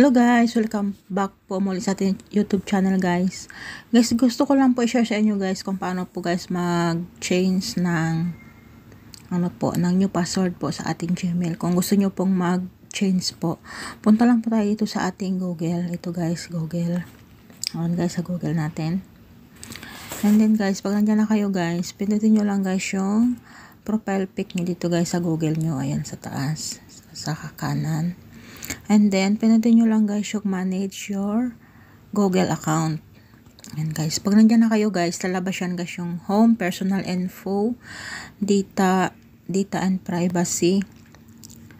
Hello guys, welcome back po muli sa ating YouTube channel guys. Guys, gusto ko lang po i-share sa inyo guys kung paano po guys mag-change ng ano po, ng new password po sa ating Gmail. Kung gusto nyo pong mag-change po, punta lang po tayo dito sa ating Google. Ito guys, Google. Ayan guys, sa Google natin. And then guys, pag nandiyan na kayo guys, pindutin nyo lang guys yung profile pic nyo dito guys sa Google nyo. Ayan sa taas, sa kanan. And then, pinutin nyo lang guys yung manage your Google account. And guys, pag nandiyan na kayo guys, lalabas yan guys yung home, personal info, data, data and privacy.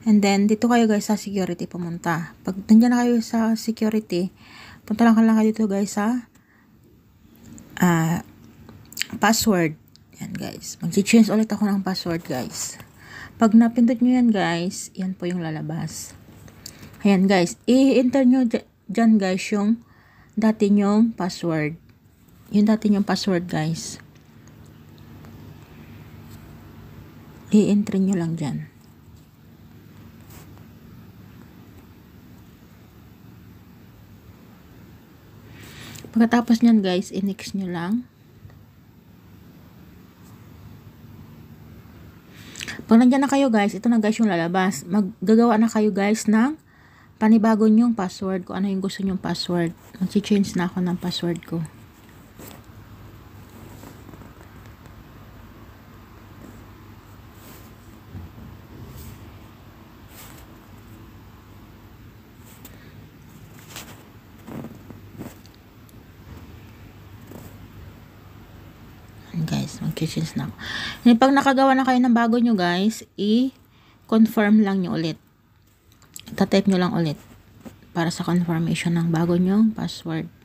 And then, dito kayo guys sa security pumunta. Pag nandiyan na kayo sa security, punta lang lang kayo dito guys sa uh, password. Yan guys. Mag-change ulit ako ng password guys. Pag napindot nyo yan guys, yan po yung lalabas. Ayan guys, i-enter nyo dyan guys yung dati nyong password. Yung dati nyong password guys. I-enter nyo lang dyan. Pagkatapos nyan guys, i-next nyo lang. Pag nandyan na kayo guys, ito na guys yung lalabas. Maggagawa na kayo guys ng panibago nyong password, kung ano yung gusto nyong password. Mag-change na ako ng password ko. guys, mag-change na ako. And pag nakagawa na kayo ng bago nyo guys, i-confirm lang nyo ulit tatype nyo lang ulit para sa confirmation ng bago nyong password.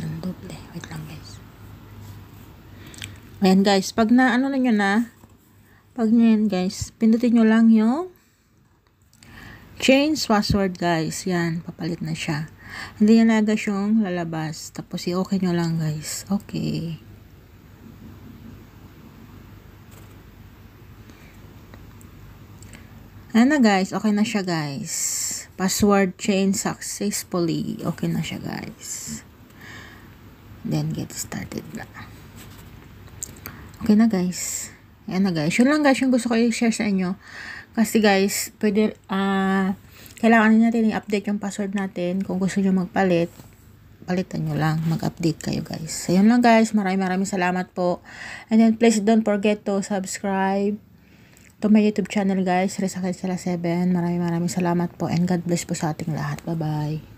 Ng doble. Wait lang guys. Ayan guys, pag na ano na nyo na, pag nyo yan guys, pindutin nyo lang yung change password guys. Yan, papalit na siya. Hindi yan agad yung lalabas. Tapos i-okay nyo lang guys. Okay. Ayan na guys, okay na siya guys. Password change successfully. Okay na siya guys. Then, get started na. Okay na guys. Ayan na guys. Yun lang guys yung gusto ko i-share sa inyo. Kasi guys, pwede, ah, uh, kailangan natin i-update yung password natin. Kung gusto nyo magpalit, palitan nyo lang. Mag-update kayo guys. So, yun lang guys. Maraming maraming salamat po. And then, please don't forget to subscribe to my YouTube channel guys. Resakit sila 7. Maraming maraming salamat po. And God bless po sa ating lahat. Bye-bye.